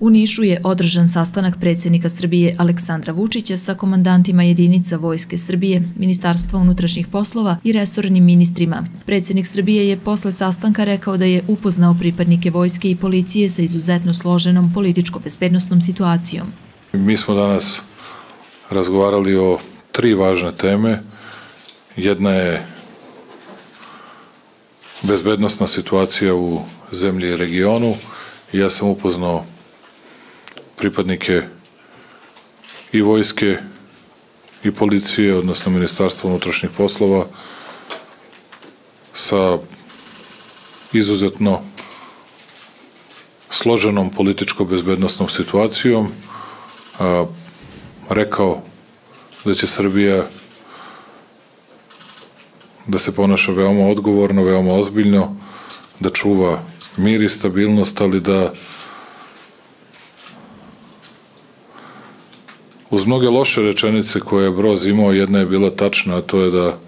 U Nišu je održan sastanak predsjednika Srbije Aleksandra Vučića sa komandantima jedinica Vojske Srbije, Ministarstva unutrašnjih poslova i resornim ministrima. Predsjednik Srbije je posle sastanka rekao da je upoznao pripadnike vojske i policije sa izuzetno složenom političko-bezbednostnom situacijom. Mi smo danas razgovarali o tri važne teme. Jedna je bezbednostna situacija u zemlji i regionu. Ja sam upoznao pripadnike i vojske i policije, odnosno Ministarstva unutrašnjih poslova sa izuzetno složenom političko-bezbednostnom situacijom rekao da će Srbija da se ponaša veoma odgovorno, veoma ozbiljno, da čuva mir i stabilnost, ali da Uz mnoge loše rečenice koje je Broz imao, jedna je bila tačna, a to je da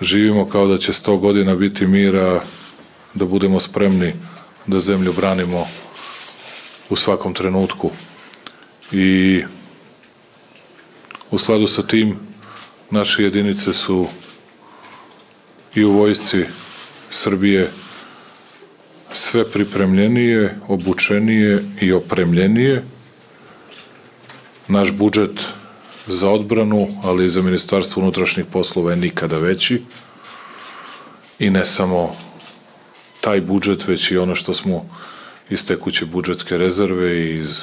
živimo kao da će sto godina biti mira, da budemo spremni da zemlju branimo u svakom trenutku. I u skladu sa tim naše jedinice su i u vojsci Srbije sve pripremljenije, obučenije i opremljenije Naš budžet za odbranu, ali i za Ministarstvo unutrašnjih poslova je nikada veći. I ne samo taj budžet, već i ono što smo iz tekuće budžetske rezerve i iz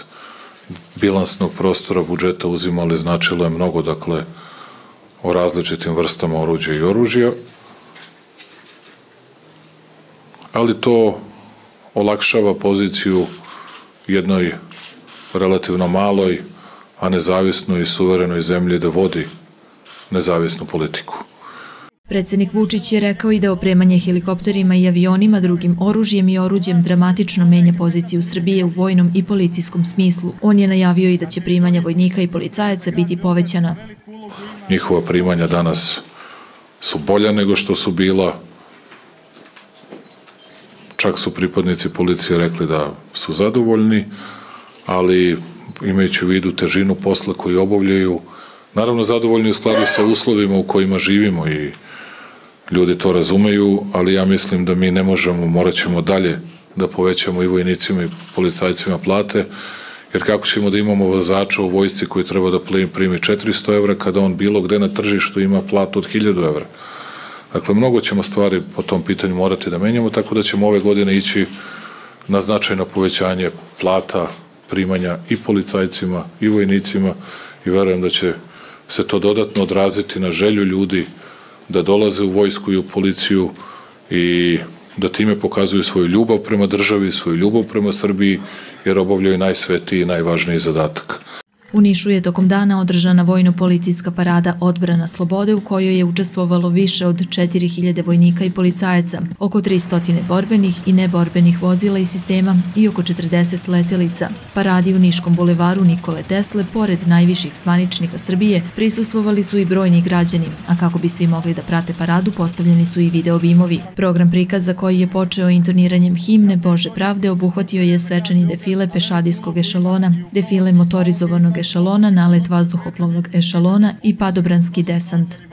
bilansnog prostora budžeta uzimali značilo je mnogo, dakle, o različitim vrstama oruđa i oružja, ali to olakšava poziciju jednoj relativno maloj a nezavisnoj i suverenoj zemlji da vodi nezavisnu politiku. Predsednik Vučić je rekao i da opremanje helikopterima i avionima, drugim oružjem i oruđem dramatično menja poziciju Srbije u vojnom i policijskom smislu. On je najavio i da će primanja vojnika i policajaca biti povećana. Njihova primanja danas su bolja nego što su bila. Čak su pripadnici policije rekli da su zadovoljni, ali imajući u vidu težinu posla koji obavljaju, naravno zadovoljni u skladu sa uslovima u kojima živimo i ljudi to razumeju, ali ja mislim da mi ne možemo, morat ćemo dalje da povećamo i vojnicima i policajcima plate, jer kako ćemo da imamo vozača u vojsci koji treba da primi 400 evra kada on bilo gde na tržištu ima platu od 1000 evra. Dakle, mnogo ćemo stvari po tom pitanju morati da menjamo, tako da ćemo ove godine ići na značajno povećanje plata primanja i policajcima i vojnicima i verujem da će se to dodatno odraziti na želju ljudi da dolaze u vojsku i u policiju i da time pokazuju svoju ljubav prema državi, svoju ljubav prema Srbiji, jer obavljaju najsvetiji i najvažniji zadatak. U Nišu je tokom dana održana vojno-policijska parada Odbrana slobode u kojoj je učestvovalo više od 4000 vojnika i policajaca, oko 300 borbenih i neborbenih vozila i sistema i oko 40 letelica. Paradi u Niškom bulevaru Nikole Tesle, pored najviših svaničnika Srbije, prisustvovali su i brojni građani, a kako bi svi mogli da prate paradu, postavljeni su i videobimovi. Program prikaza koji je počeo intoniranjem himne Bože pravde obuhvatio je svečani defile pešadijskog ešalona, defile motorizovanog ešalona, nalet vazduhoplovnog ešalona i padobranski desant.